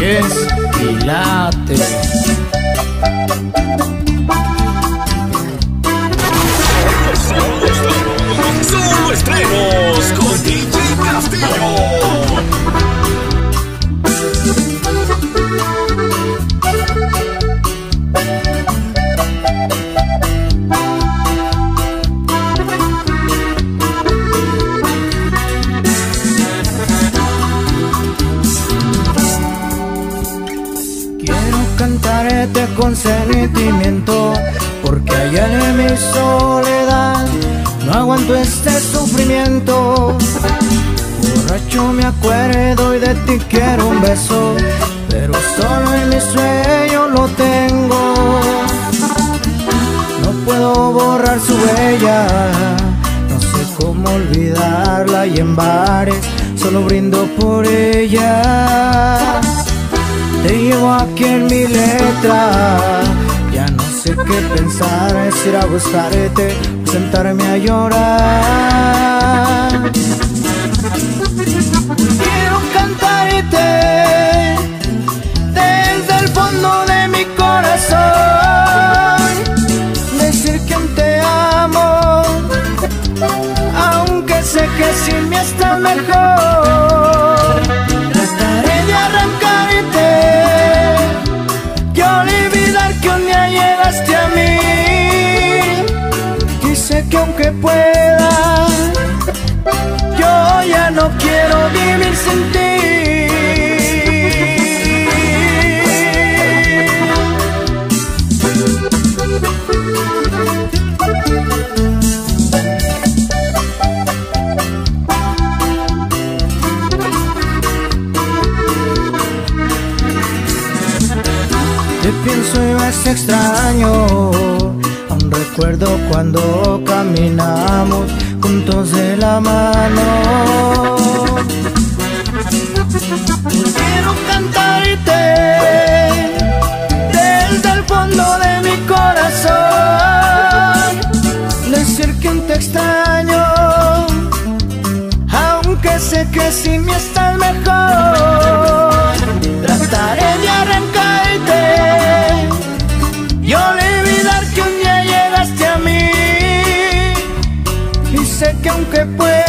es y late. Solo estrenos con DJ Castillo. Cantarte con sentimiento, porque allá en mi soledad no aguanto este sufrimiento. Borracho me acuerdo y de ti quiero un beso, pero solo en mi sueño lo tengo. No puedo borrar su huella, no sé cómo olvidarla y en bares solo brindo por ella. Te llevo aquí en mi letra. Ya no sé qué pensar Es ir a buscarte sentarme a llorar. Quiero cantarte Desde el fondo de mi corazón. Decir que te amo Aunque sé que sin mí estás mejor sé que aunque pueda, yo ya no quiero vivir sin ti. Te pienso y me extraño recuerdo cuando caminamos juntos de la mano. Quiero cantarte desde el fondo de mi corazón. Decir que te extraño Aunque sé que sin mí estás mejor sé que